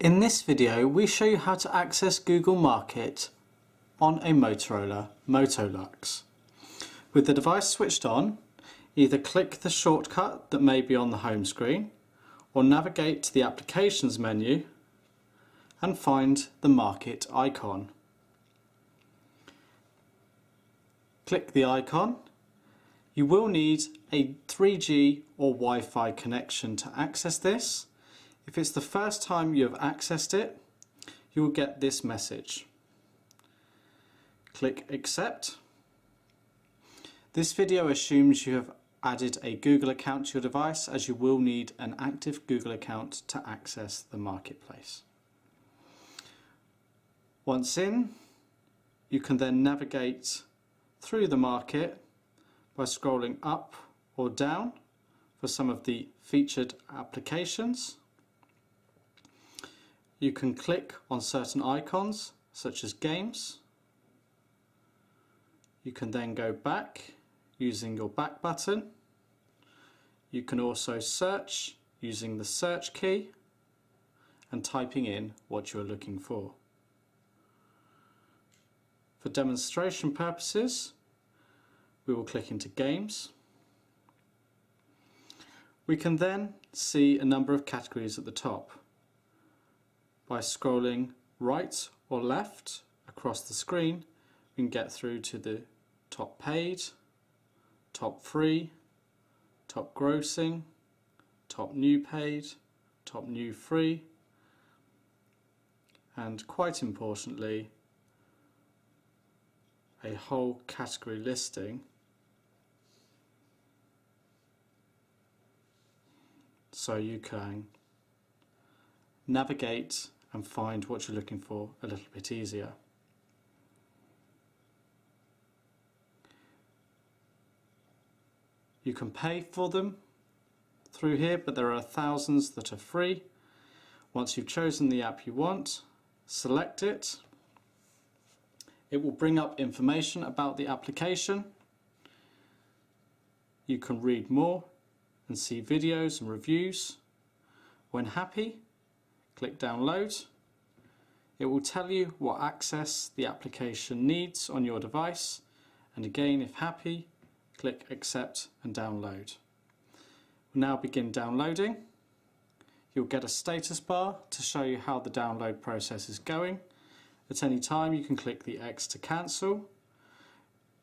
In this video we show you how to access Google Market on a Motorola MOTOLUXE. With the device switched on, either click the shortcut that may be on the home screen or navigate to the Applications menu and find the Market icon. Click the icon. You will need a 3G or Wi-Fi connection to access this if it's the first time you have accessed it, you will get this message. Click Accept. This video assumes you have added a Google account to your device as you will need an active Google account to access the marketplace. Once in, you can then navigate through the market by scrolling up or down for some of the featured applications you can click on certain icons such as games. You can then go back using your back button. You can also search using the search key and typing in what you're looking for. For demonstration purposes, we will click into Games. We can then see a number of categories at the top by scrolling right or left across the screen we can get through to the top paid, top free, top grossing, top new paid, top new free and quite importantly a whole category listing. So you can navigate and find what you're looking for a little bit easier. You can pay for them through here, but there are thousands that are free. Once you've chosen the app you want, select it. It will bring up information about the application. You can read more and see videos and reviews. When happy, click download. It will tell you what access the application needs on your device and again if happy click accept and download. We'll now begin downloading. You'll get a status bar to show you how the download process is going. At any time you can click the X to cancel.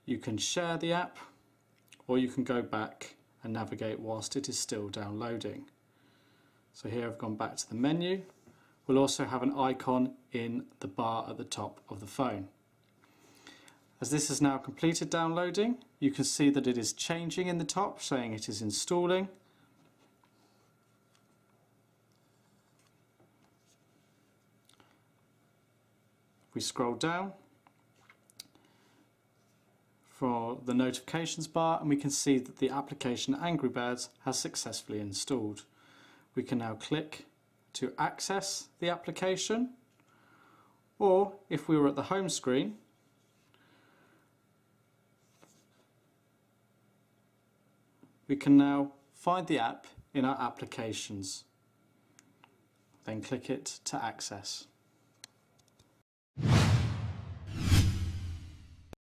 You can share the app or you can go back and navigate whilst it is still downloading. So here I've gone back to the menu We'll also have an icon in the bar at the top of the phone. As this is now completed downloading, you can see that it is changing in the top, saying it is installing. We scroll down for the notifications bar and we can see that the application Angry Birds has successfully installed. We can now click to access the application or if we were at the home screen we can now find the app in our applications then click it to access.